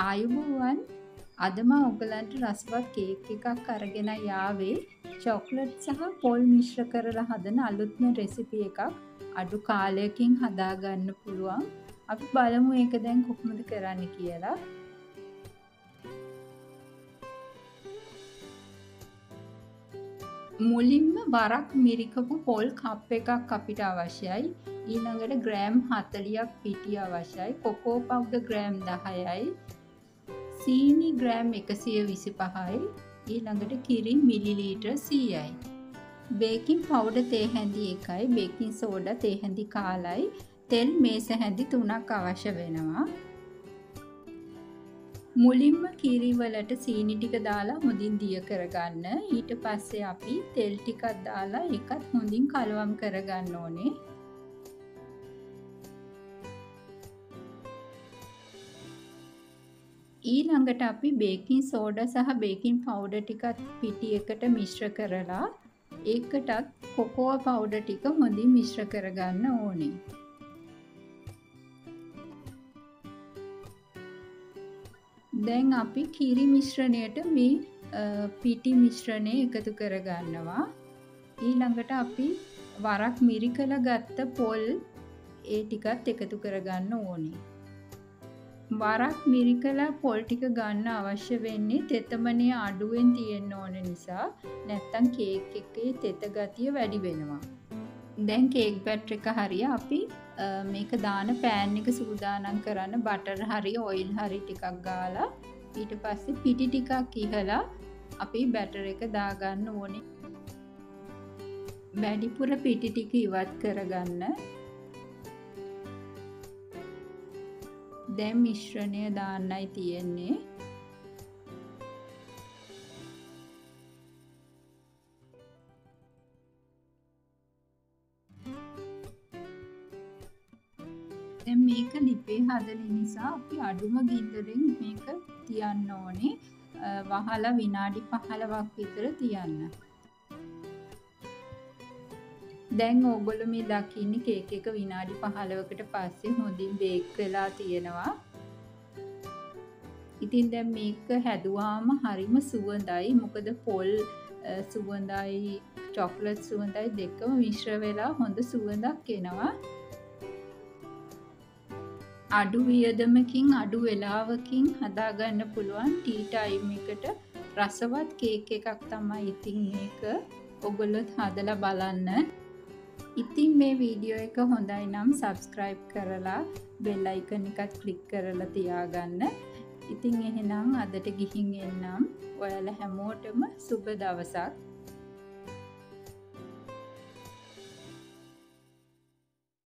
ආයුබෝවන් අදම ඔගලන්ට රස්වත් කේක් එකක් අරගෙන යාවේ. චොක්ලට් සහ පොල් මිශ්‍ර කරලා හදන අලුත්ම රෙසිපි එකක් අඩු කාලයකින් හදාගන්න පුළුවන්. අපි බලමු ඒක දැන් කොහොමද කරන්න කියලා. මුලින්ම වරක් මිරිකපු පොල් කප් එකක් අපිට අවශ්‍යයි. ඊළඟට ග්‍රෑම් හතලියක් පිටි අවශ්‍යයි. කොකෝ පව්ඩ ග්‍රෑම් දහයයි. සීනි ග්‍රෑම් එකසිය විසි පහයි ඊළඟට කිරින් මිලිලීටර් සීයයි. බේකින් පවුඩ තේහැඳි එකයි. බේකින් සෝඩ තේහැඳි කාලයි. තෙල් මේස හැඳි තුනක් අවශ්‍ය වෙනවා. මුලින්ම කිරිවලට සීනි ටික දාලා හොඳින් දිය කරගන්න. ඊට පස්සේ අපි තෙල් ටිකත් දාලා එකත් හොඳින් කලවම් කරගන්න ඕනේ. ඊළඟට අපි බේකින් සෝඩ සහ බේකින් පවුඩ ටිකත් පිටි එකට මිශ්‍ර කරලා ඒකටත් කොකෝව පවුඩ ටික හොඳින් මිශ්‍ර කරගන්න ඕනේ. දැන් අපි කිරි මිශ්‍රණයට මේ පිටි මිශ්‍රණය එකතු කරගන්නවා. ඊළඟට අපි වරක් මිරි කළ ගත්ත පොල් ඒ ටිකත් එකතු කරගන්න ඕනේ. වරක් මිරිකලා පොල් ටික ගන්න අවශ්‍ය වෙන්නේ තෙතමනය අඩුවෙන් තියෙන්න ඕන නිසා නැත්තං කේක් එකේ තෙත ගතිය වැඩි වෙනවා. දැන් කේක් බැට් එක හරිය අපි මේක දාන පෑන් එක සූදානම් කරන්න බටර් හරි ඔයිල් හරි ටිකක් ගාලා ඊට පස්සේ පිටි ටිකක් ඉහලා අපි බැටර එක දාගන්න ඕනේ. වැඩිපුර පිටි ටික ඉවත් කරගන්න දැන් මිශ්‍රණය දාන්නයි තියෙන්නේ. මේක ලිපේ හදන නිසා අපි අඩුම ගින්දරෙන් මේක තියන්න ඕනේ. වහලා විනාඩි පහලවක් විතර තියන්න. දැන් ඕගොල්ලෝ මේ දකින්නේ කේක් එක විනාඩි 15කට පස්සේ හොඳින් බේක් වෙලා තියෙනවා. ඉතින් දැන් මේක හැදුවාම හරිම සුවඳයි. මොකද පොල් සුවඳයි චොක්ලට් සුවඳයි දෙකම මිශ්‍ර වෙලා හොඳ සුවඳක් එනවා. අඩු වියදමකින් අඩු වෙලාවකින් හදාගන්න පුළුවන් ටී ටයිම් එකට රසවත් කේක් එකක් තමයි ඉතින් මේක ඔගොල්ලොත් හදලා බලන්න ඉතින් මේ වීඩියෝ එක හොඳයි නම් සබස්ක්‍රයිබ් කරලා බෙල් අයිකන් එකත් ක්ලික් කරලා තියාගන්න. ඉතින් එහෙනම් අදට ගිහින් එන්නම්. ඔයාලා හැමෝටම සුබ දවසක්.